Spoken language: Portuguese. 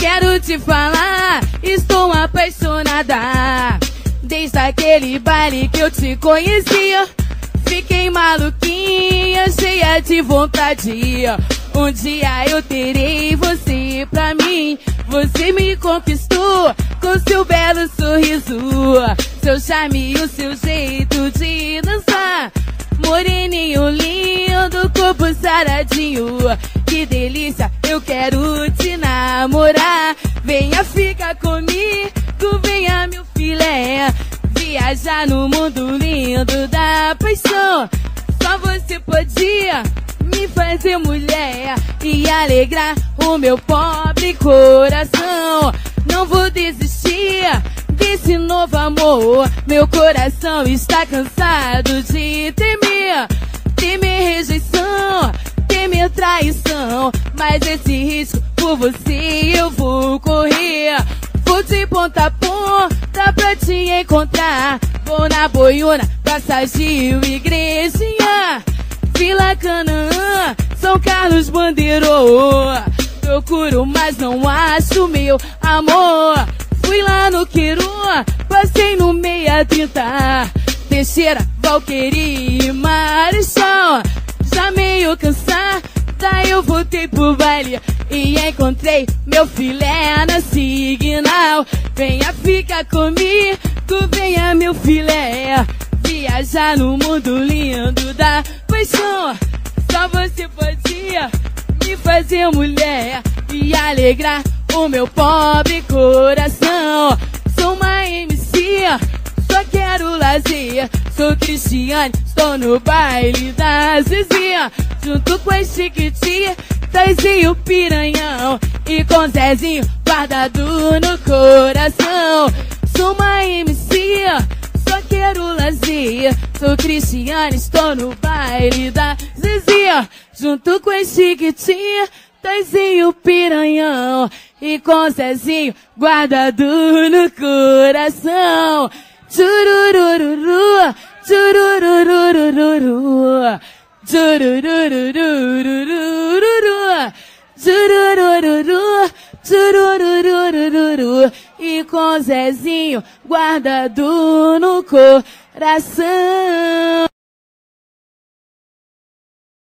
Quero te falar, estou apaixonada. Desde aquele baile que eu te conhecia, fiquei maluquinha, cheia de vontade. Um dia eu terei você pra mim. Você me conquistou com seu belo sorriso, seu charme e o seu jeito de dançar. Moreninho lindo, corpo saradinho. Que delícia, eu quero te namorar. Venha ficar comigo, venha meu filé. Viajar no mundo lindo da paixão. Só você podia me fazer mulher e alegrar o meu pobre coração. Não vou desistir desse novo amor. Meu coração está cansado de temer, temer traição. Mas esse risco por você eu vou correr. Vou de ponta a ponta pra te encontrar. Vou na boiuna, passagio, igrejinha. Vila Canaã, São Carlos Bandeirou. Procuro, mas não acho meu amor. Fui lá no Quiru, passei no 630. Teixeira, Valqueria e Marechal. Eu voltei pro baile e encontrei meu filé na Signal. Venha ficar comigo, venha meu filé. Viajar no mundo lindo da paixão. Só você podia me fazer mulher e alegrar o meu pobre coração. Sou uma MC, só quero lazer. Sou Cristiane, estou no baile da Zizinha. Junto com as chiquitinhas, Taizinho Piranhão. E com Zezinho guardado no coração. Sou uma MC, só quero lazer. Sou Cristiane, estou no baile da Zizinha. Junto com as chiquitinhas. Taizinho piranhão e com Zezinho guardado no coração. Tchururururu, tchurururururu, tchurururururu, tchururururu, tchurururururu, e com Zezinho guardado no coração.